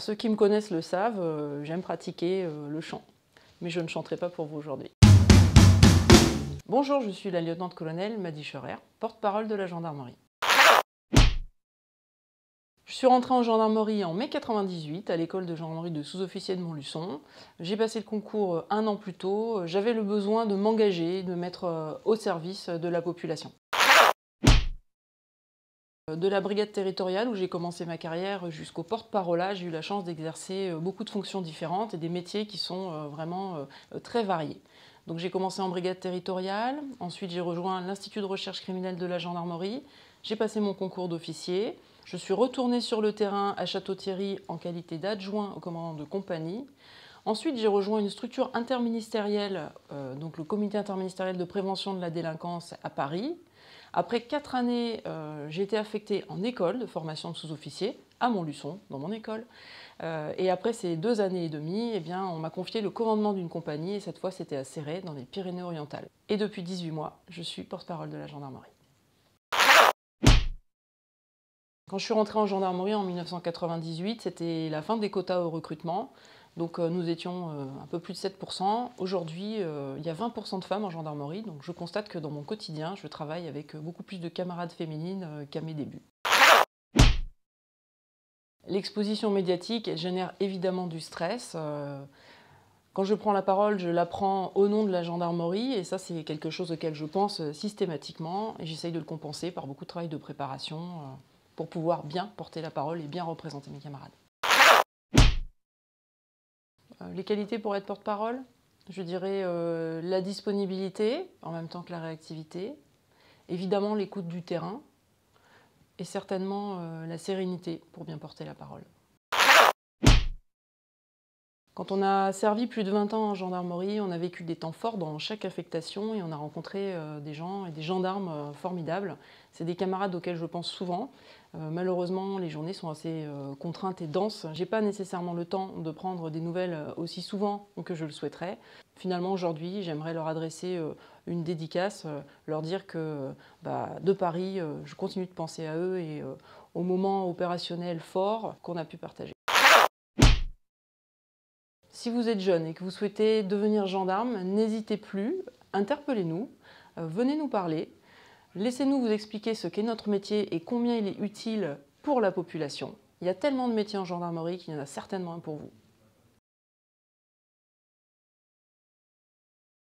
Ceux qui me connaissent le savent, euh, j'aime pratiquer euh, le chant, mais je ne chanterai pas pour vous aujourd'hui. Bonjour, je suis la lieutenant-colonel Maddy Scherer, porte-parole de la gendarmerie. Je suis rentrée en gendarmerie en mai 98 à l'école de gendarmerie de sous-officier de Montluçon. J'ai passé le concours euh, un an plus tôt. J'avais le besoin de m'engager, de mettre au service de la population. De la brigade territoriale où j'ai commencé ma carrière jusqu'au porte-parole, j'ai eu la chance d'exercer euh, beaucoup de fonctions différentes et des métiers qui sont euh, vraiment euh, très variés. Donc j'ai commencé en brigade territoriale, ensuite j'ai rejoint l'Institut de recherche criminelle de la gendarmerie, j'ai passé mon concours d'officier, je suis retournée sur le terrain à Château-Thierry en qualité d'adjoint au commandant de compagnie. Ensuite, j'ai rejoint une structure interministérielle, donc le comité interministériel de prévention de la délinquance à Paris, après quatre années, euh, j'ai été affectée en école de formation de sous-officier à Montluçon, dans mon école. Euh, et après ces deux années et demie, eh bien, on m'a confié le commandement d'une compagnie, et cette fois c'était à Serré, dans les Pyrénées-Orientales. Et depuis 18 mois, je suis porte-parole de la gendarmerie. Quand je suis rentrée en gendarmerie en 1998, c'était la fin des quotas au recrutement. Donc euh, nous étions euh, un peu plus de 7%. Aujourd'hui, euh, il y a 20% de femmes en gendarmerie, donc je constate que dans mon quotidien, je travaille avec beaucoup plus de camarades féminines qu'à mes débuts. L'exposition médiatique, elle génère évidemment du stress. Quand je prends la parole, je la prends au nom de la gendarmerie, et ça c'est quelque chose auquel je pense systématiquement, et j'essaye de le compenser par beaucoup de travail de préparation pour pouvoir bien porter la parole et bien représenter mes camarades. Euh, les qualités pour être porte-parole, je dirais euh, la disponibilité en même temps que la réactivité, évidemment l'écoute du terrain et certainement euh, la sérénité pour bien porter la parole. Quand on a servi plus de 20 ans en gendarmerie, on a vécu des temps forts dans chaque affectation et on a rencontré euh, des gens et des gendarmes euh, formidables. C'est des camarades auxquels je pense souvent. Euh, malheureusement, les journées sont assez contraintes et denses. J'ai pas nécessairement le temps de prendre des nouvelles aussi souvent que je le souhaiterais. Finalement, aujourd'hui, j'aimerais leur adresser une dédicace, leur dire que bah, de Paris, je continue de penser à eux et aux moments opérationnels forts qu'on a pu partager. Si vous êtes jeune et que vous souhaitez devenir gendarme, n'hésitez plus, interpellez-nous, euh, venez nous parler, laissez-nous vous expliquer ce qu'est notre métier et combien il est utile pour la population. Il y a tellement de métiers en gendarmerie qu'il y en a certainement un pour vous.